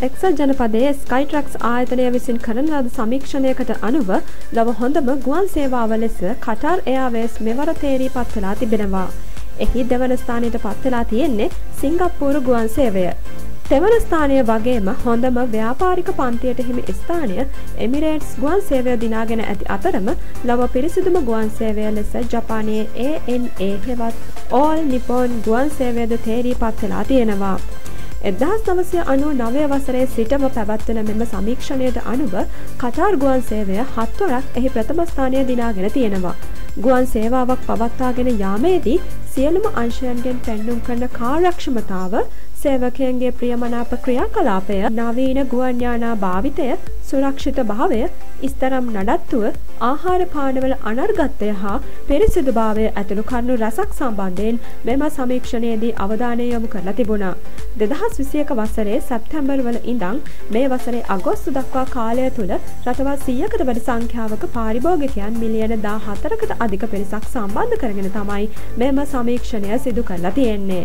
එක්සත් ජනපදයේ ස්කයිට්‍රක්ස් ආයතනය විසින් කරන ලද සමීක්ෂණයකට අනුව ලොව හොඳම ගුවන් සේවාව ලෙස කටර් එයාවේස් මෙවර තේරී පත්වලා තිබෙනවා. එහි දෙවන ස්ථානයට පත්වෙලා තියෙන්නේ සිංගප්පූරු ගුවන් සේවය. තෙවන ස්ථානය වගේම හොඳම ව්‍යාපාරික පන්තියට හිමි ස්ථානය එමිරේට්ස් ගුවන් සේවය දිනාගෙන ඇති අතරම ලව පිරිසිදුම ගුවන් සේවය ලෙස ජපානයේ ANA හෙවත් ඕල් නිපෝන් ගුවන් සේවයද තේරී පත්වෙලා තියෙනවා. එදහස් නවසය අනු නවය වසරේ සිටම පැවත්වන මෙම සමීක්ෂණයට අනුව කටාර් ගුවන් සේවය හත්වරක් එහි ප්‍රථමස්ථානය දිනාගෙන තියෙනවා. ගුවන් සේවාවක් පවත්වාගෙන යාමේදී සියලුම අංශයන්ගෙන් පෙන්නුම් කරන කාර්යක්ෂමතාව සේවකයන්ගේ ප්‍රියමනාප ක්‍රියාකලාපය නවීන ගුවන්යානා භාවිතය සුරක්ෂිත භාවය ඉස්තරම් නඩත්තුව ආහාර පානවල අනර්ගත්තය හා පිරිසිදු භාවය ඇතුළු කරුණු රැසක් සම්බන්ධයෙන් මෙම සමීක්ෂණයේදී අවධානය යොමු කරලා තිබුණා. දෙදහස් විසියක වසරේ සැප්තැම්බර් වල ඉඳං මේ වසරේ අගොස්තු දක්වා කාලය තුළ රටවත් සීයකට වැඩ සංඛ්‍යාවක පාරිභෝගිකයන් මිලියන දා හතරකට අධික පිරිසක් සම්බන්ධ කරගෙන තමයි මෙම සමීක්ෂණය සිදු කරලා තියෙන්නේ.